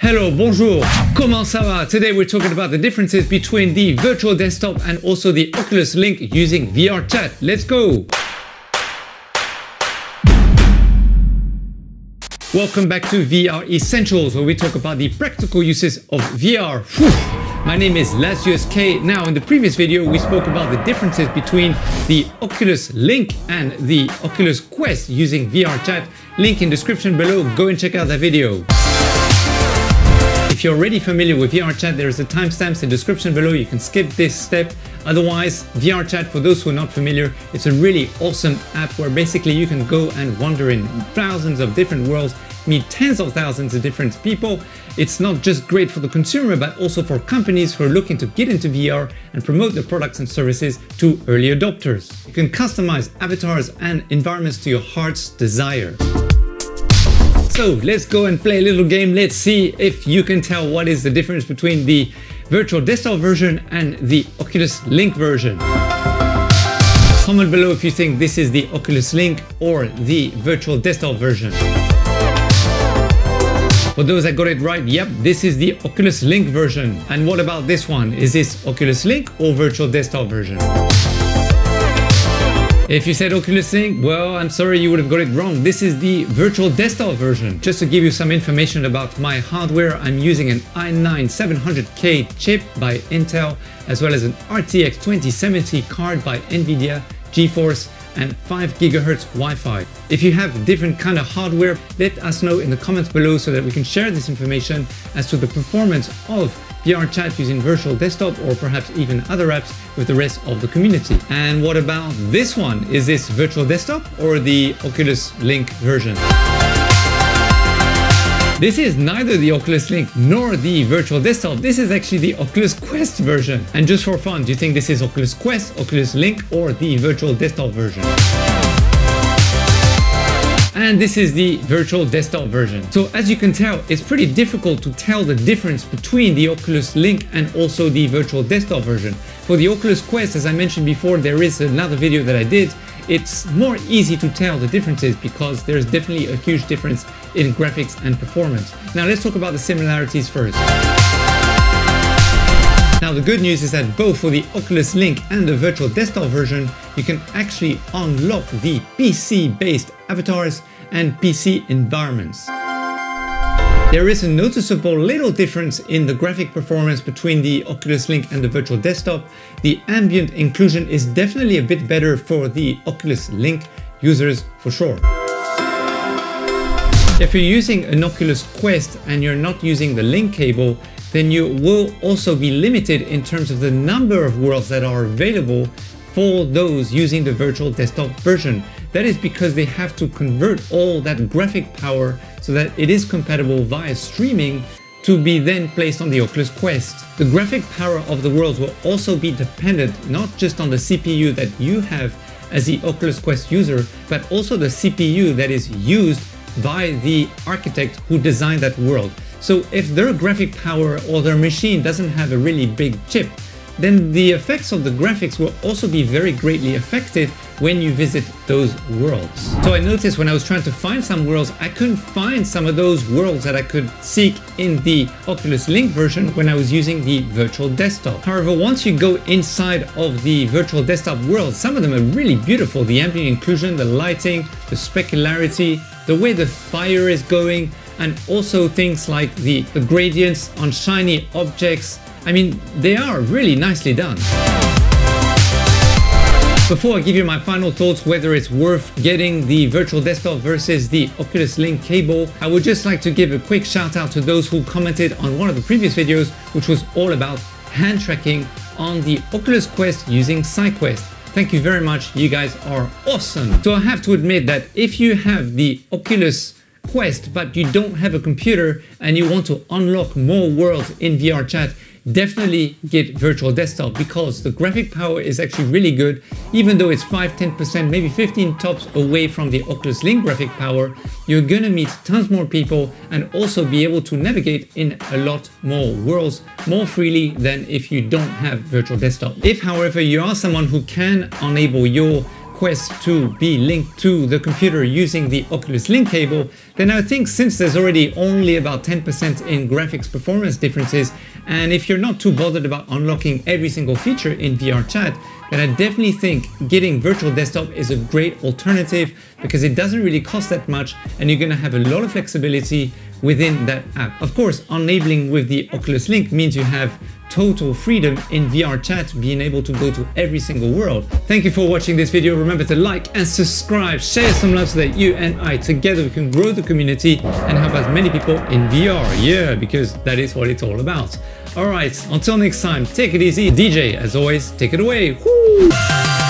Hello, bonjour, comment ça va? Today we're talking about the differences between the virtual desktop and also the Oculus Link using VR chat. Let's go! Welcome back to VR Essentials where we talk about the practical uses of VR. Whew. My name is Lazius K. Now in the previous video we spoke about the differences between the Oculus Link and the Oculus Quest using VR chat. Link in description below, go and check out that video. If you're already familiar with VRChat, there is a timestamp in the description below. You can skip this step. Otherwise, VRChat, for those who are not familiar, it's a really awesome app where basically you can go and wander in thousands of different worlds, meet tens of thousands of different people. It's not just great for the consumer, but also for companies who are looking to get into VR and promote their products and services to early adopters. You can customize avatars and environments to your heart's desire. So let's go and play a little game. Let's see if you can tell what is the difference between the virtual desktop version and the Oculus Link version. Comment below if you think this is the Oculus Link or the virtual desktop version. For those that got it right, yep, this is the Oculus Link version. And what about this one? Is this Oculus Link or virtual desktop version? If you said Oculus Link, well, I'm sorry you would have got it wrong. This is the virtual desktop version. Just to give you some information about my hardware, I'm using an i9 700K chip by Intel, as well as an RTX 2070 card by NVIDIA, GeForce, and 5 gigahertz Wi-Fi. If you have different kind of hardware, let us know in the comments below so that we can share this information as to the performance of VR chat using virtual desktop or perhaps even other apps with the rest of the community. And what about this one? Is this virtual desktop or the Oculus Link version? This is neither the Oculus Link nor the virtual desktop. This is actually the Oculus Quest version. And just for fun, do you think this is Oculus Quest, Oculus Link, or the virtual desktop version? And this is the virtual desktop version. So as you can tell, it's pretty difficult to tell the difference between the Oculus Link and also the virtual desktop version. For the Oculus Quest, as I mentioned before, there is another video that I did. It's more easy to tell the differences because there's definitely a huge difference in graphics and performance. Now let's talk about the similarities first. Now the good news is that both for the Oculus Link and the virtual desktop version, you can actually unlock the PC-based avatars and PC environments. There is a noticeable little difference in the graphic performance between the Oculus Link and the virtual desktop. The ambient occlusion is definitely a bit better for the Oculus Link users for sure. If you're using an Oculus Quest and you're not using the link cable, then you will also be limited in terms of the number of worlds that are available for those using the virtual desktop version. That is because they have to convert all that graphic power so that it is compatible via streaming to be then placed on the Oculus Quest. The graphic power of the worlds will also be dependent not just on the CPU that you have as the Oculus Quest user, but also the CPU that is used by the architect who designed that world. So if their graphic power or their machine doesn't have a really big chip, then the effects of the graphics will also be very greatly affected when you visit those worlds. So I noticed when I was trying to find some worlds, I couldn't find some of those worlds that I could seek in the Oculus Link version when I was using the virtual desktop. However, once you go inside of the virtual desktop world, some of them are really beautiful. The ambient occlusion, the lighting, the specularity, the way the fire is going, and also things like the, the gradients on shiny objects. I mean, they are really nicely done. Before I give you my final thoughts whether it's worth getting the virtual desktop versus the Oculus Link cable, I would just like to give a quick shout out to those who commented on one of the previous videos which was all about hand tracking on the Oculus Quest using SideQuest. Thank you very much, you guys are awesome. So I have to admit that if you have the Oculus Quest, but you don't have a computer and you want to unlock more worlds in VR chat, definitely get virtual desktop because the graphic power is actually really good even though it's 5 10% maybe 15 tops away from the Oculus Link graphic power. You're gonna meet tons more people and also be able to navigate in a lot more worlds more freely than if you don't have virtual desktop. If however you are someone who can enable your Quest to be linked to the computer using the Oculus Link cable, then I think since there's already only about 10% in graphics performance differences, and if you're not too bothered about unlocking every single feature in VR chat, then I definitely think getting virtual desktop is a great alternative because it doesn't really cost that much and you're gonna have a lot of flexibility within that app. Of course, enabling with the Oculus Link means you have total freedom in VR chat, being able to go to every single world. Thank you for watching this video. Remember to like and subscribe, share some love so that you and I together we can grow the community and help as many people in VR. Yeah, because that is what it's all about. All right, until next time, take it easy. DJ, as always, take it away. Woo!